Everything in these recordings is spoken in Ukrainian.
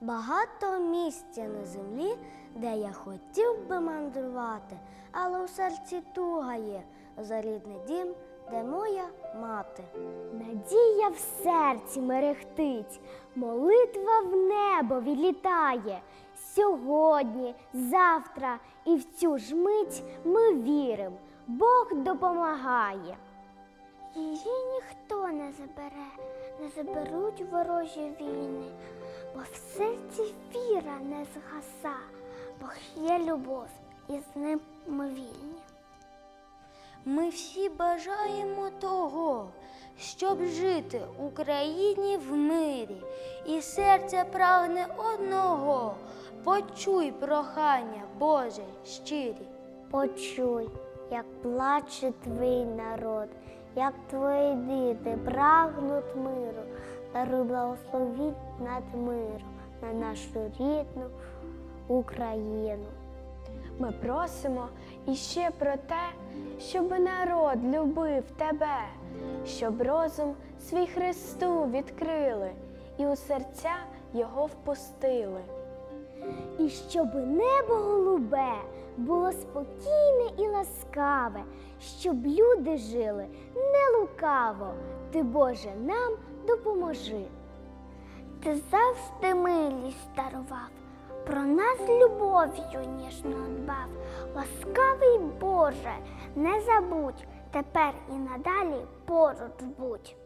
Багато місця на землі, де я хотів би мандрувати, але у серці туга є за рідний дім, де моя мати. Надія в серці мерехтить, молитва в небо відлітає. Сьогодні, завтра і в цю ж мить ми вірим, Бог допомагає. Її ніхто не забере, не заберуть ворожі війни, бо в серці віра не згаса, Бог є любов, і з ним ми вільні. Ми всі бажаємо того, щоб жити в Україні в мирі, і серце прагне одного. Почуй прохання, Боже, щирі. Почуй, як плаче твій народ, як твої діти прагнуть миру, даруй благословіть над миром на нашу рідну Україну. Ми просимо іще про те, щоб народ любив тебе, щоб розум свій Христу відкрили і у серця його впустили. І щоб небо голубе було спокійне і ласкаве, щоб люди жили не лукаво, ти, Боже, нам допоможи. Ти завжди милість дарував, про нас любов'ю ніжно дбав. Ласкавий Боже, не забудь, тепер і надалі поруч будь.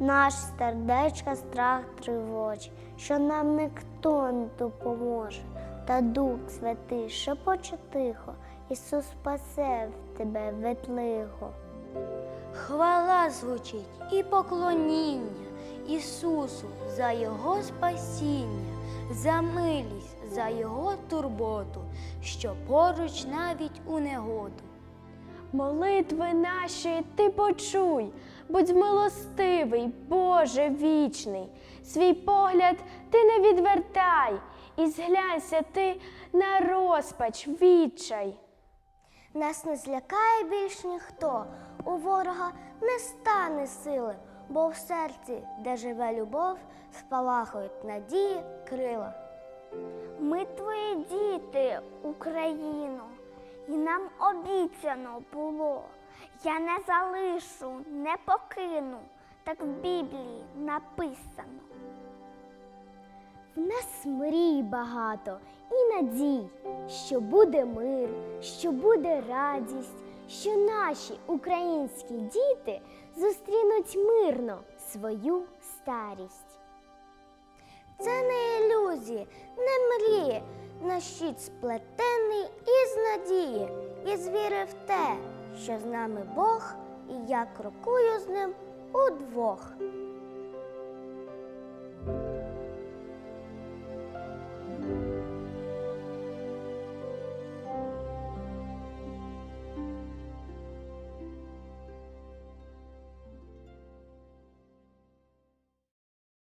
Наш сердечка страх тривожить, що нам ніхто не допоможе. Та Дух Святий шепоче тихо, Ісус спасе в тебе ветлиго. Хвала звучить і поклоніння Ісусу за Його спасіння, за милість, за Його турботу, що поруч навіть у негоду. Молитви наші ти почуй, будь милостивий, Боже вічний, свій погляд ти не відвертай, і зглянься ти на розпач, відчай. Нас не злякає більш ніхто, у ворога не стане сили, бо в серці, де живе любов, спалахують надії крила. Ми твої діти, Україну, і нам обіцяно було. Я не залишу, не покину, так в Біблії написано. В нас мрій багато і надій, що буде мир, що буде радість, що наші українські діти зустрінуть мирно свою старість. Це не ілюзії, не мрії, наш щит сплетений із надії, із віри в те, що з нами Бог, і я крокую з ним удвох.